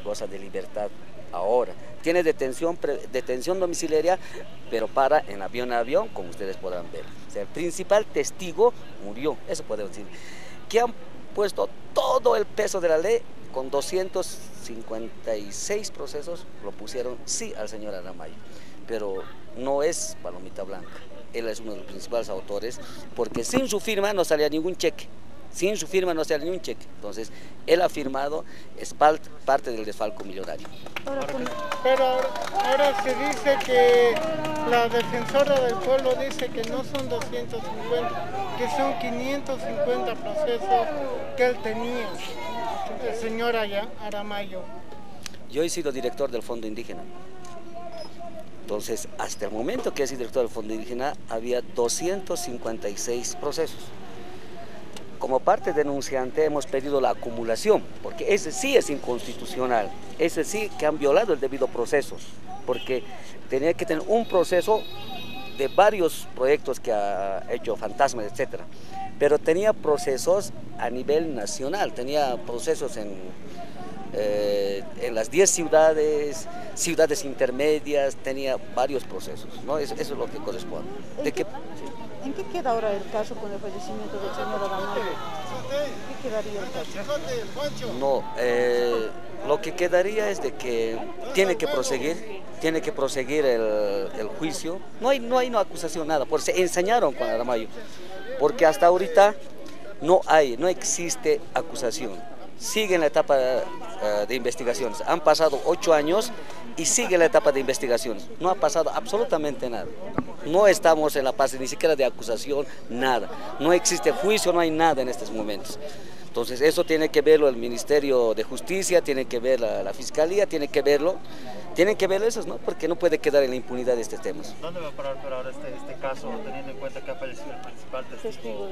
goza de libertad ahora. Tiene detención, detención domiciliaria, pero para en avión a avión, como ustedes podrán ver. O sea, el principal testigo murió, eso podemos decir. Que han puesto todo el peso de la ley con 256 procesos, lo pusieron sí al señor Aramayo, pero no es palomita blanca. Él es uno de los principales autores, porque sin su firma no salía ningún cheque sin su firma no se ni un cheque. Entonces, él ha firmado, es parte del desfalco millonario. Pero ahora se dice que la defensora del pueblo dice que no son 250, que son 550 procesos que él tenía, el señor Aramayo. Yo he sido director del Fondo Indígena. Entonces, hasta el momento que he sido director del Fondo Indígena, había 256 procesos. Como parte denunciante hemos pedido la acumulación, porque ese sí es inconstitucional, ese sí que han violado el debido proceso, porque tenía que tener un proceso de varios proyectos que ha hecho Fantasmas, etcétera, pero tenía procesos a nivel nacional, tenía procesos en, eh, en las 10 ciudades, ciudades intermedias, tenía varios procesos, ¿no? Eso, es lo que corresponde. ¿En, qué, ¿En qué queda ahora el caso con el fallecimiento del señor Adamayo? ¿Qué quedaría el caso? No, eh, lo que quedaría es de que tiene que proseguir, tiene que proseguir el, juicio. No hay, no hay una acusación, nada, porque se ensañaron con Adamayo, porque hasta ahorita no hay, no existe acusación. Sigue en la etapa eh, de investigaciones. Han pasado ocho años y sigue la etapa de investigaciones. No ha pasado absolutamente nada. No estamos en la fase ni siquiera de acusación, nada. No existe juicio, no hay nada en estos momentos. Entonces eso tiene que verlo el Ministerio de Justicia, tiene que ver la, Fiscalía, tiene que verlo, tienen que ver eso, ¿no? Porque no puede quedar en la impunidad de estos temas. ¿Dónde va a parar ahora este, este caso, teniendo en cuenta que ha fallecido el principal testigo?